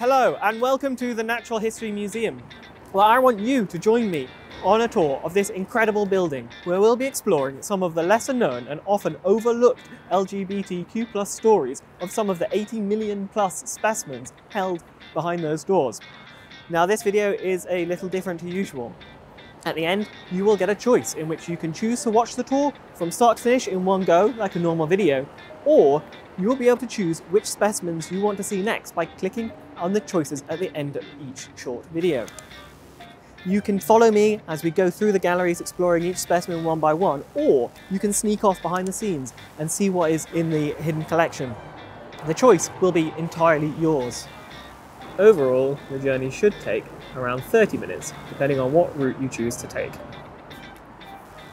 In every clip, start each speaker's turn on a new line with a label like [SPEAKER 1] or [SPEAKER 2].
[SPEAKER 1] Hello, and welcome to the Natural History Museum. Well, I want you to join me on a tour of this incredible building where we'll be exploring some of the lesser known and often overlooked LGBTQ plus stories of some of the 80 million plus specimens held behind those doors. Now, this video is a little different to usual. At the end, you will get a choice in which you can choose to watch the tour from start to finish in one go, like a normal video, or you'll be able to choose which specimens you want to see next by clicking on the choices at the end of each short video. You can follow me as we go through the galleries exploring each specimen one by one, or you can sneak off behind the scenes and see what is in the hidden collection. The choice will be entirely yours. Overall, the journey should take around 30 minutes, depending on what route you choose to take.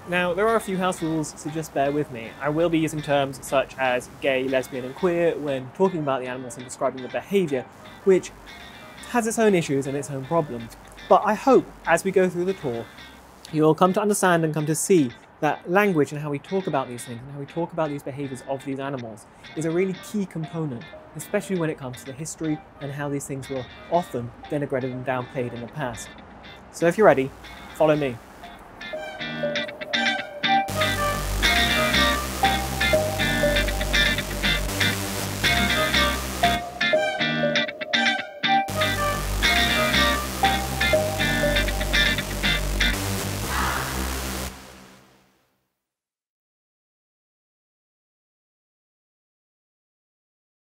[SPEAKER 1] Now, there are a few house rules, so just bear with me. I will be using terms such as gay, lesbian, and queer when talking about the animals and describing the behaviour, which has its own issues and its own problems. But I hope as we go through the tour, you'll come to understand and come to see that language and how we talk about these things and how we talk about these behaviours of these animals is a really key component, especially when it comes to the history and how these things were often denigrated and downplayed in the past. So if you're ready, follow me.